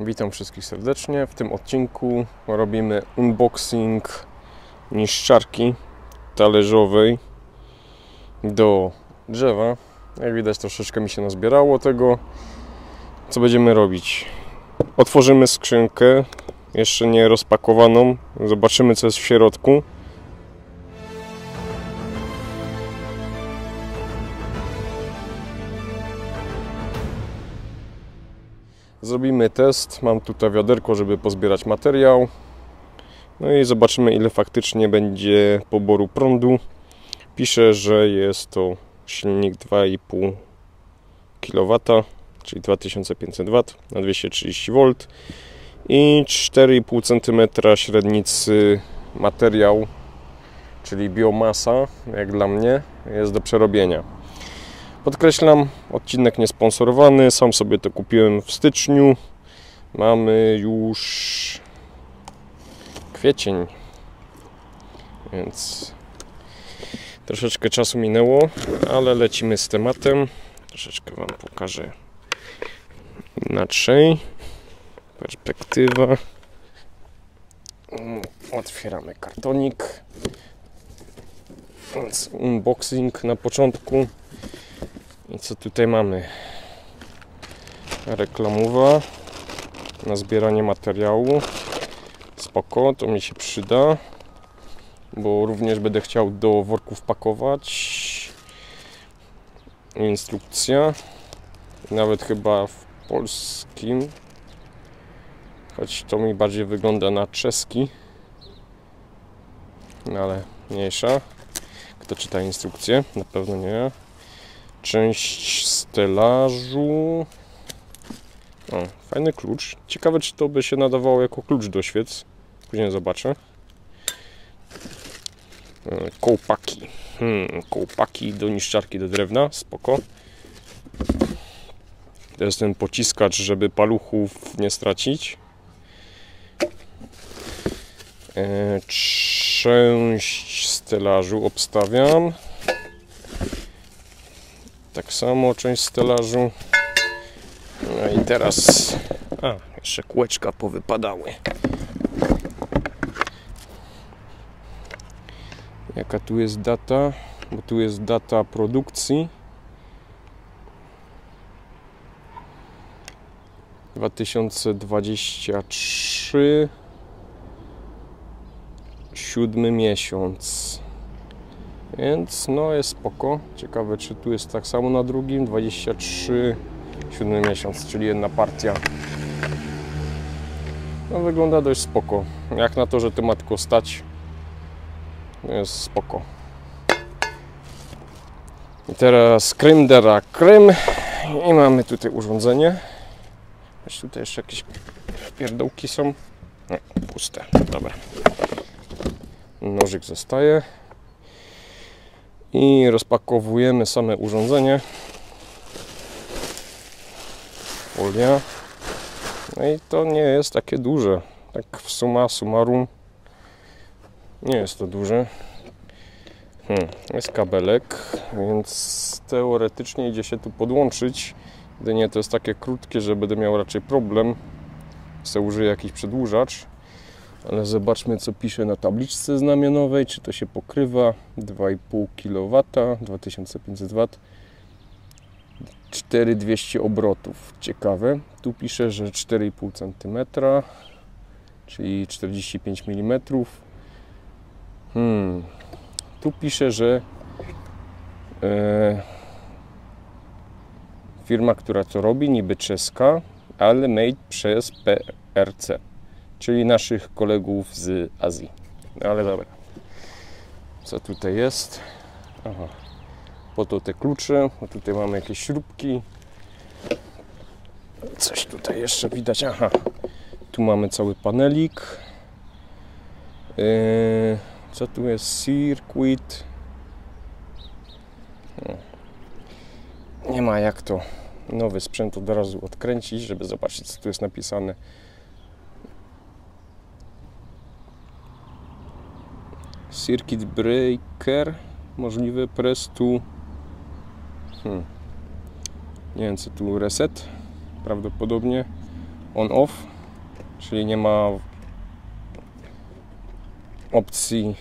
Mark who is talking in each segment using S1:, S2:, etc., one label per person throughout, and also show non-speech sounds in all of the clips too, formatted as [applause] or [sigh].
S1: Witam wszystkich serdecznie. W tym odcinku robimy unboxing niszczarki talerzowej do drzewa. Jak widać troszeczkę mi się nazbierało tego. Co będziemy robić? Otworzymy skrzynkę, jeszcze nie rozpakowaną. Zobaczymy co jest w środku. Zrobimy test. Mam tutaj wiaderko, żeby pozbierać materiał. No i zobaczymy, ile faktycznie będzie poboru prądu. Pisze, że jest to silnik 2,5 kW, czyli 2500 W na 230 V i 4,5 cm średnicy materiał, czyli biomasa, jak dla mnie, jest do przerobienia. Podkreślam, odcinek niesponsorowany, sam sobie to kupiłem w styczniu. Mamy już kwiecień, więc troszeczkę czasu minęło, ale lecimy z tematem. Troszeczkę Wam pokażę inaczej. Perspektywa. Otwieramy kartonik. Więc unboxing na początku. Co tutaj mamy? Reklamowa na zbieranie materiału. Spoko, to mi się przyda, bo również będę chciał do worków pakować. Instrukcja, nawet chyba w polskim, choć to mi bardziej wygląda na czeski, no ale mniejsza. Kto czyta instrukcję? Na pewno nie część stelażu. O, fajny klucz. Ciekawe, czy to by się nadawało jako klucz do świec. Później zobaczę. E, kołpaki. Hmm, kołpaki do niszczarki do drewna. Spoko. To jest ten pociskacz, żeby paluchów nie stracić. E, część stelażu obstawiam. Tak samo część stelażu. No i teraz... A, jeszcze kółeczka powypadały. Jaka tu jest data? Bo tu jest data produkcji. 2023 siódmy miesiąc. Więc no jest spoko. Ciekawe czy tu jest tak samo na drugim. 23 7 miesiąc, czyli jedna partia. No wygląda dość spoko. Jak na to, że to ma tylko stać. Jest spoko. I teraz krym dera krym. I mamy tutaj urządzenie. Choć tutaj jeszcze jakieś pierdołki są. No, puste. Dobra. Nożyk zostaje i rozpakowujemy same urządzenie. Folia. No i to nie jest takie duże. Tak w suma summarum nie jest to duże. Hmm, jest kabelek więc teoretycznie idzie się tu podłączyć. Jedynie to jest takie krótkie, że będę miał raczej problem. Se użyję jakiś przedłużacz ale zobaczmy co pisze na tabliczce znamionowej, czy to się pokrywa? 2,5 kW, 2500 W 4200 obrotów, ciekawe. Tu pisze, że 4,5 cm czyli 45 mm hmm. tu pisze, że e, firma, która to robi, niby czeska, ale made przez PRC czyli naszych kolegów z Azji. No ale dobra. Co tutaj jest? Aha. Po to te klucze, bo tutaj mamy jakieś śrubki. Coś tutaj jeszcze widać. Aha. Tu mamy cały panelik. Yy, co tu jest? Circuit. Nie ma jak to nowy sprzęt od razu odkręcić, żeby zobaczyć co tu jest napisane. Circuit Breaker możliwe press to hmm. nie wiem co tu reset prawdopodobnie on-off, czyli nie ma opcji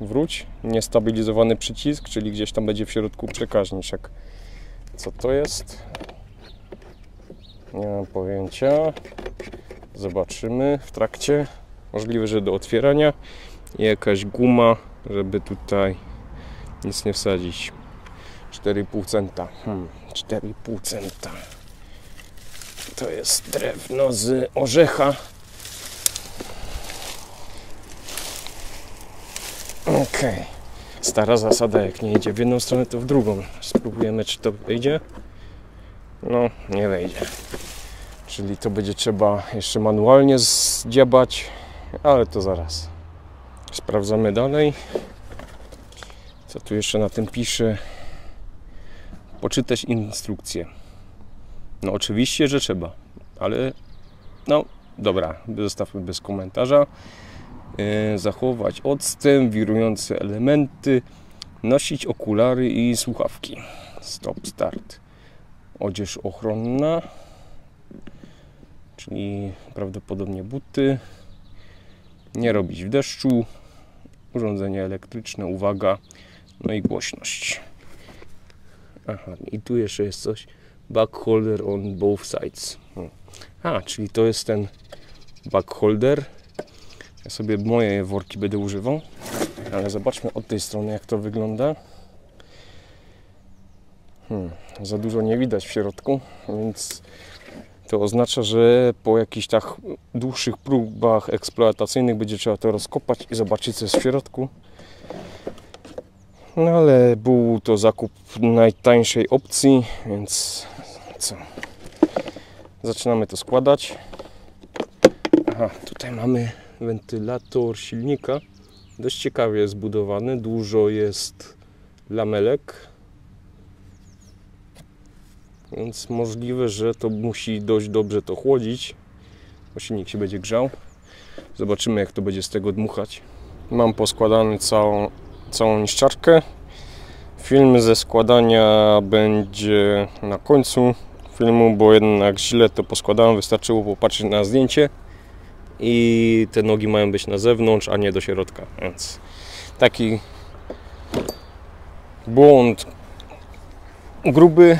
S1: wróć. Niestabilizowany przycisk, czyli gdzieś tam będzie w środku przekaźniczek. Co to jest? Nie mam pojęcia. Zobaczymy w trakcie. Możliwe, że do otwierania. I jakaś guma, żeby tutaj nic nie wsadzić. 4,5 centa. Hmm, 4,5 centa. To jest drewno z orzecha. Ok. Stara zasada, jak nie idzie w jedną stronę, to w drugą. Spróbujemy, czy to wyjdzie. No, nie wejdzie. Czyli to będzie trzeba jeszcze manualnie zdziabać, ale to zaraz. Sprawdzamy dalej. Co tu jeszcze na tym pisze? Poczytać instrukcję. No oczywiście, że trzeba, ale no dobra, zostawmy bez komentarza. Yy, zachować odstęp, wirujące elementy, nosić okulary i słuchawki. Stop, start. Odzież ochronna, czyli prawdopodobnie buty. Nie robić w deszczu. Urządzenie elektryczne, uwaga, no i głośność. Aha, i tu jeszcze jest coś. Back holder on both sides. A, czyli to jest ten back holder. Ja sobie moje worki będę używał, ale zobaczmy od tej strony jak to wygląda. Hmm, za dużo nie widać w środku, więc to oznacza, że po jakichś tak dłuższych próbach eksploatacyjnych będzie trzeba to rozkopać i zobaczyć co jest w środku. No ale był to zakup najtańszej opcji, więc co? Zaczynamy to składać. Aha, tutaj mamy wentylator silnika. Dość ciekawie jest zbudowany. Dużo jest lamelek. Więc możliwe, że to musi dość dobrze to chłodzić, bo silnik się będzie grzał. Zobaczymy jak to będzie z tego dmuchać. Mam poskładany całą, całą niszczarkę. Film ze składania będzie na końcu filmu, bo jednak źle to poskładałem. Wystarczyło popatrzeć na zdjęcie i te nogi mają być na zewnątrz, a nie do środka. Więc taki błąd gruby,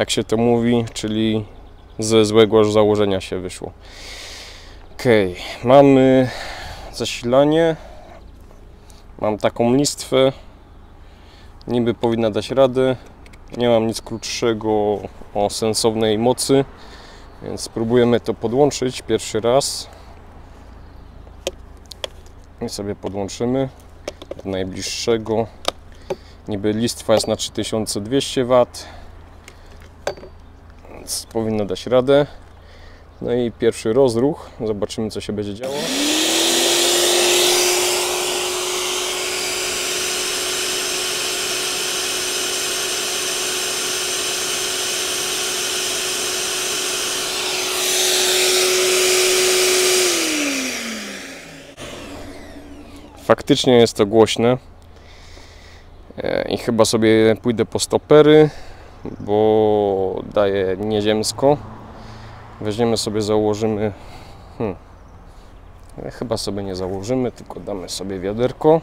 S1: tak się to mówi, czyli ze złego założenia się wyszło. Ok, mamy zasilanie. Mam taką listwę. Niby powinna dać radę. Nie mam nic krótszego o sensownej mocy. Więc spróbujemy to podłączyć pierwszy raz. I sobie podłączymy do najbliższego. Niby listwa jest na 3200 W. Więc powinno dać radę. No i pierwszy rozruch. Zobaczymy co się będzie działo. Faktycznie jest to głośne e, i chyba sobie pójdę po stopery, bo daje nieziemsko. Weźmiemy sobie, założymy. Hmm. Chyba sobie nie założymy, tylko damy sobie wiaderko.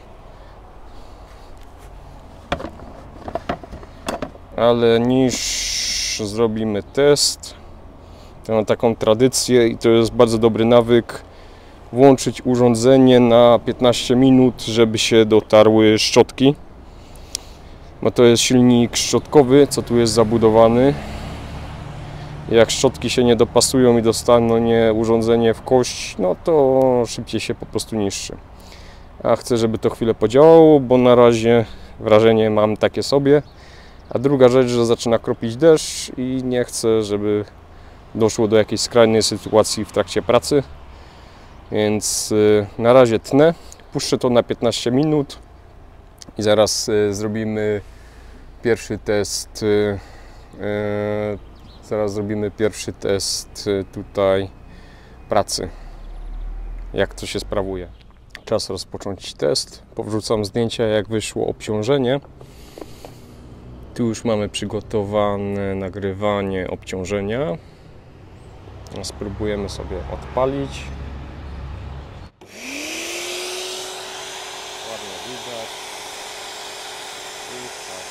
S1: Ale niż zrobimy test, to mam taką tradycję i to jest bardzo dobry nawyk włączyć urządzenie na 15 minut, żeby się dotarły szczotki. Bo to jest silnik szczotkowy, co tu jest zabudowany. Jak szczotki się nie dopasują i dostaną nie urządzenie w kość, no to szybciej się po prostu niszczy. A chcę, żeby to chwilę podziałało, bo na razie wrażenie mam takie sobie. A druga rzecz, że zaczyna kropić deszcz i nie chcę, żeby doszło do jakiejś skrajnej sytuacji w trakcie pracy. Więc y, na razie tnę, puszczę to na 15 minut i zaraz y, zrobimy pierwszy test. Zaraz zrobimy pierwszy test tutaj pracy. Jak to się sprawuje. Czas rozpocząć test. Powrzucam zdjęcia, jak wyszło obciążenie. Tu już mamy przygotowane nagrywanie obciążenia. Spróbujemy sobie odpalić. Ładnie widać. I tak,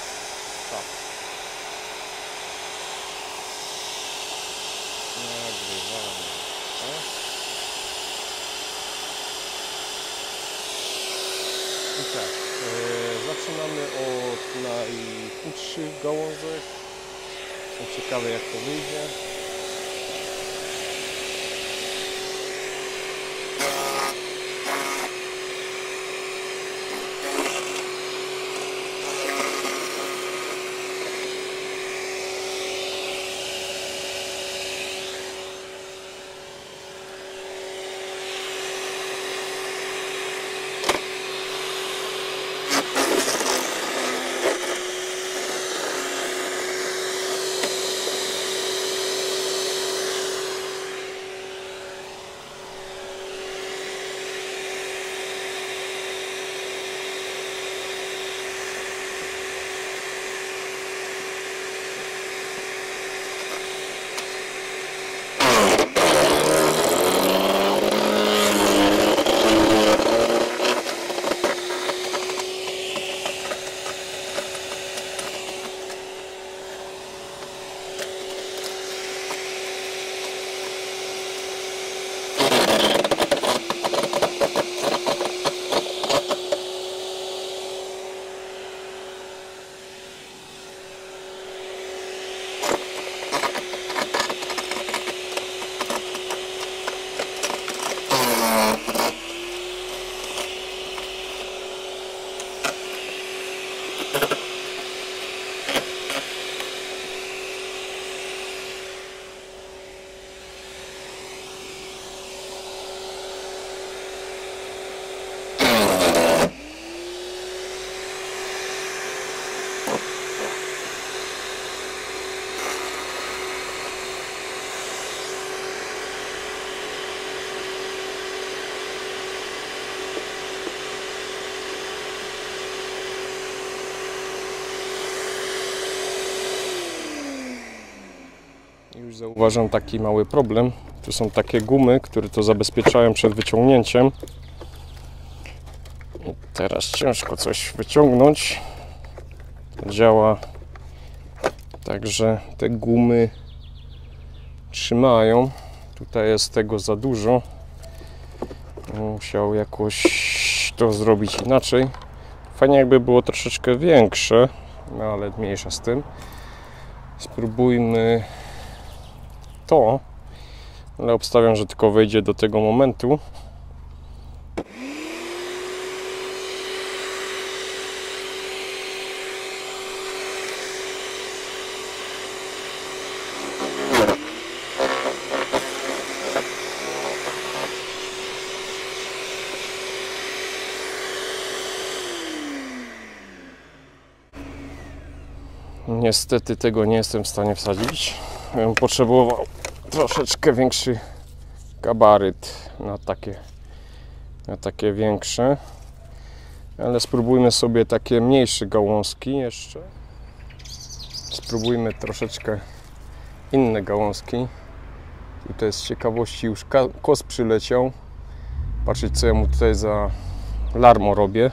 S1: tak. Nagrywamy. tak. I tak, e, zaczynamy od najchudszych gałązek. Jestem ciekawy jak to wyjdzie. Zauważam taki mały problem. Tu są takie gumy, które to zabezpieczają przed wyciągnięciem. I teraz ciężko coś wyciągnąć. Działa. Także te gumy trzymają. Tutaj jest tego za dużo. Musiał jakoś to zrobić inaczej. Fajnie jakby było troszeczkę większe, no ale mniejsza z tym. Spróbujmy to, ale obstawiam, że tylko wejdzie do tego momentu. Niestety tego nie jestem w stanie wsadzić. Bym potrzebował troszeczkę większy gabaryt na takie, na takie większe. Ale spróbujmy sobie takie mniejsze gałązki jeszcze. Spróbujmy troszeczkę inne gałązki. Tutaj z ciekawości już kos przyleciał. Patrzeć co ja mu tutaj za larmo robię.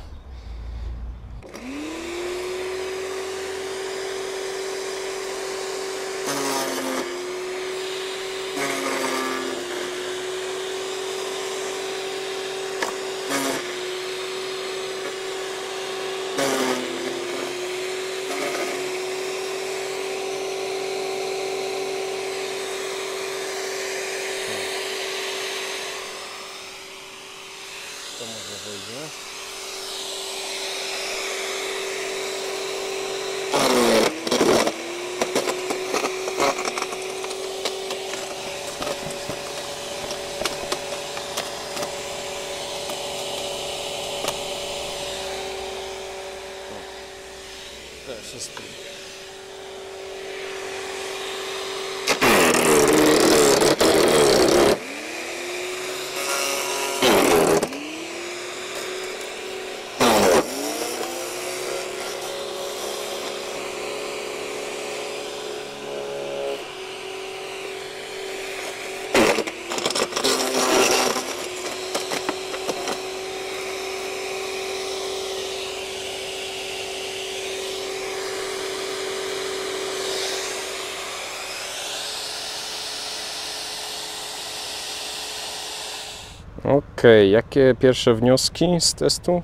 S1: Ok, jakie pierwsze wnioski z testu?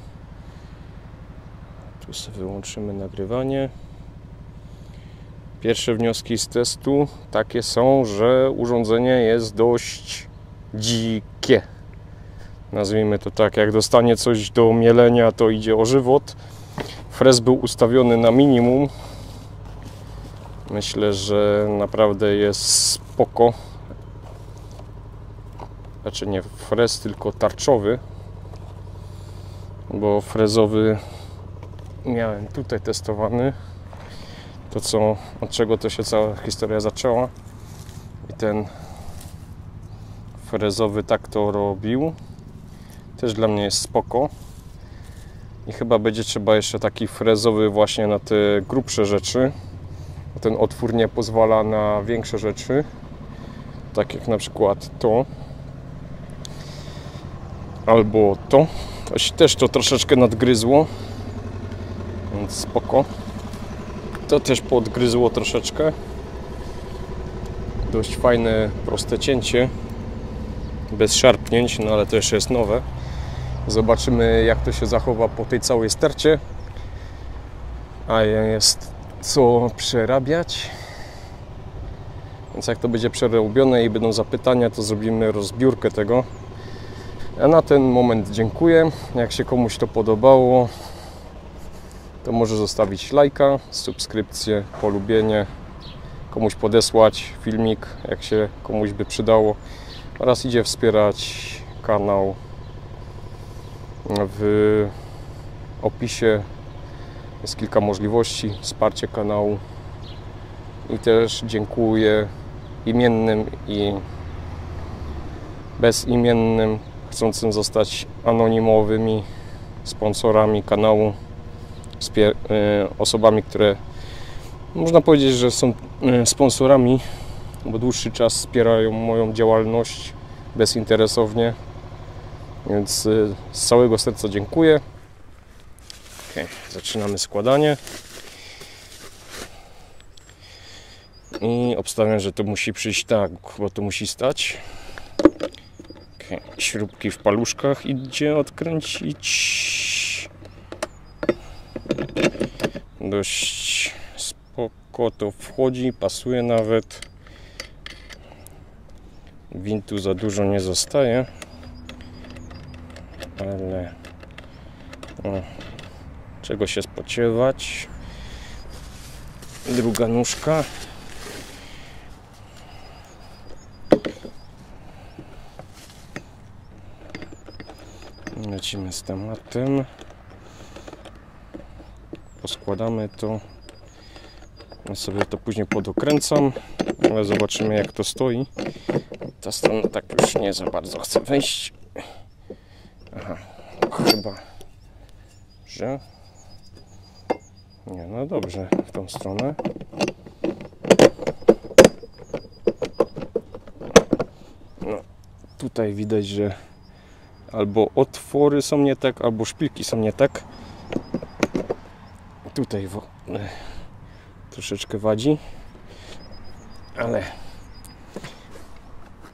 S1: Tu sobie wyłączymy nagrywanie. Pierwsze wnioski z testu takie są, że urządzenie jest dość dzikie. Nazwijmy to tak, jak dostanie coś do mielenia, to idzie o żywot. Frez był ustawiony na minimum. Myślę, że naprawdę jest spoko. Znaczy nie frez, tylko tarczowy. Bo frezowy miałem tutaj testowany. To co, od czego to się cała historia zaczęła. I ten frezowy tak to robił. Też dla mnie jest spoko. I chyba będzie trzeba jeszcze taki frezowy właśnie na te grubsze rzeczy. Ten otwór nie pozwala na większe rzeczy. Tak jak na przykład to. Albo to. Też to troszeczkę nadgryzło. Więc spoko. To też podgryzło troszeczkę. Dość fajne, proste cięcie. Bez szarpnięć, no ale to jeszcze jest nowe. Zobaczymy jak to się zachowa po tej całej stercie. A jest co przerabiać. Więc jak to będzie przerobione i będą zapytania, to zrobimy rozbiórkę tego. A na ten moment dziękuję. Jak się komuś to podobało, to może zostawić lajka, subskrypcję, polubienie, komuś podesłać filmik, jak się komuś by przydało. Oraz idzie wspierać kanał w opisie. Jest kilka możliwości wsparcia kanału. I też dziękuję imiennym i bezimiennym chcącym zostać anonimowymi sponsorami kanału e, osobami, które można powiedzieć, że są e, sponsorami, bo dłuższy czas wspierają moją działalność bezinteresownie więc y, z całego serca dziękuję. Okay, zaczynamy składanie. I obstawiam, że to musi przyjść tak, bo to musi stać. Śrubki w paluszkach idzie odkręcić. Dość spoko to wchodzi, pasuje nawet. Wintu za dużo nie zostaje ale o, czego się spodziewać druga nóżka lecimy z tematem. Poskładamy to. Ja sobie to później podokręcam ale zobaczymy jak to stoi. Ta strona tak już nie za bardzo chce wejść. Aha, chyba, że... Nie, no dobrze, w tą stronę. No, tutaj widać, że albo otwory są nie tak, albo szpilki są nie tak. Tutaj wo, e, troszeczkę wadzi, ale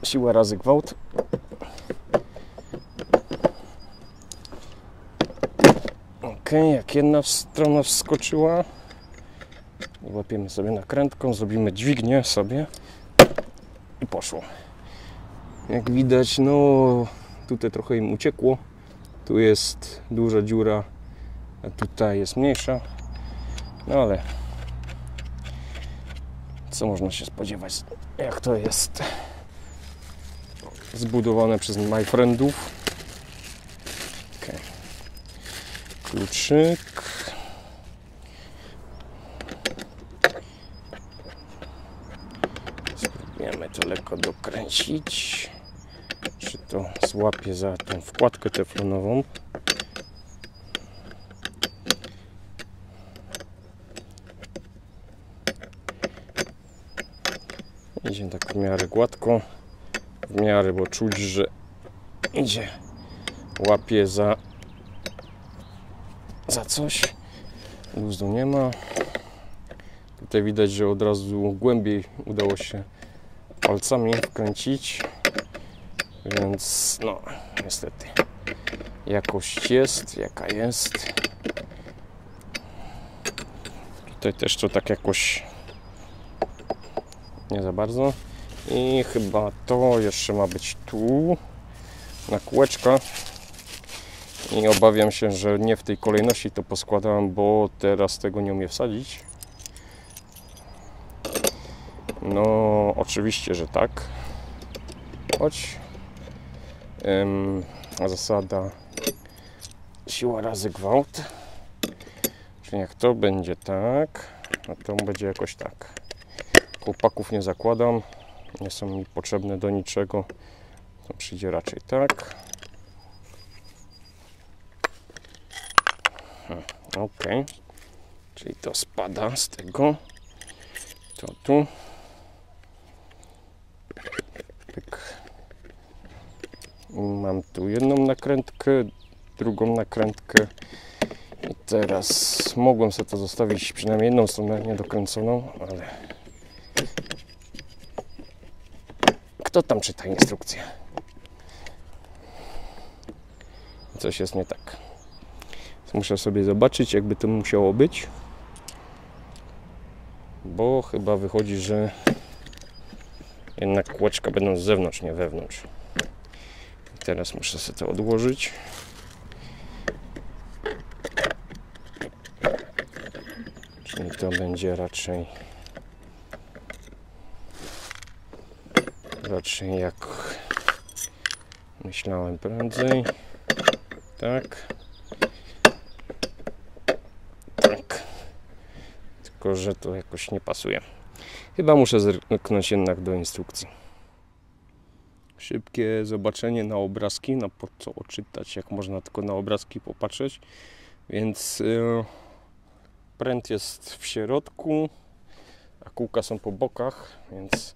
S1: siła razy gwałt Ok, jak jedna strona wskoczyła, łapiemy sobie nakrętką, zrobimy dźwignię sobie i poszło. Jak widać, no tutaj trochę im uciekło. Tu jest duża dziura, a tutaj jest mniejsza. No ale co można się spodziewać, jak to jest zbudowane przez my friendów. kluczyk. Spróbujemy to lekko dokręcić. Złapie za tą wkładkę teflonową. Idzie tak w miarę gładko. W miarę, bo czuć, że idzie łapie za za coś. Luzu nie ma. Tutaj widać, że od razu głębiej udało się palcami wkręcić. Więc no, niestety. Jakość jest, jaka jest. Tutaj też to tak jakoś nie za bardzo. I chyba to jeszcze ma być tu na kółeczka. I obawiam się, że nie w tej kolejności to poskładałem, bo teraz tego nie umiem wsadzić. No, oczywiście, że tak. Choć em, zasada siła razy gwałt. Czyli jak to będzie tak, a to będzie jakoś tak. Chłopaków nie zakładam, nie są mi potrzebne do niczego. To przyjdzie raczej tak. Hmm, Ok, czyli to spada z tego. To tu. Mam tu jedną nakrętkę, drugą nakrętkę. I teraz mogłem sobie to zostawić przynajmniej jedną stronę niedokręconą, ale kto tam czyta instrukcję? Coś jest nie tak. Muszę sobie zobaczyć, jakby to musiało być. Bo chyba wychodzi, że jednak kółeczka będą z zewnątrz, nie wewnątrz. Teraz muszę sobie to odłożyć. Czyli to będzie raczej raczej jak myślałem prędzej. Tak. Tak. Tylko, że to jakoś nie pasuje. Chyba muszę zerknąć jednak do instrukcji. Szybkie zobaczenie na obrazki, na po co odczytać, jak można tylko na obrazki popatrzeć. Więc yy, pręt jest w środku, a kółka są po bokach, więc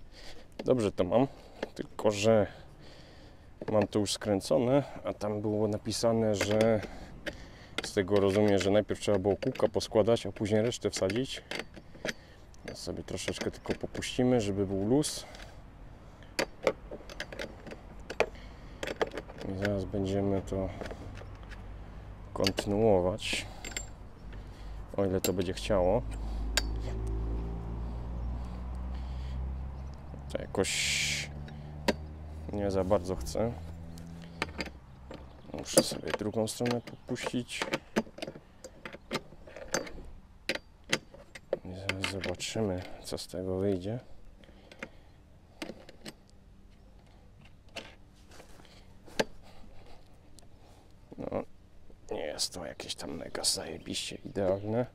S1: dobrze to mam. Tylko, że mam to już skręcone, a tam było napisane, że z tego rozumiem, że najpierw trzeba było kółka poskładać, a później resztę wsadzić. Więc sobie troszeczkę tylko popuścimy, żeby był luz. I zaraz będziemy to kontynuować, o ile to będzie chciało. To jakoś nie za bardzo chcę. Muszę sobie drugą stronę popuścić. I zaraz zobaczymy, co z tego wyjdzie. No, nie jest to jakieś tam mega zajebiście idealne,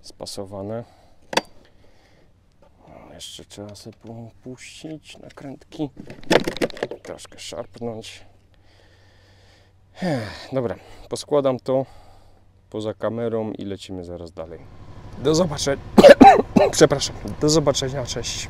S1: spasowane. No, jeszcze trzeba sobie popuścić nakrętki, troszkę szarpnąć. Dobra, poskładam to poza kamerą i lecimy zaraz dalej. Do zobaczenia. [coughs] Przepraszam. Do zobaczenia, cześć.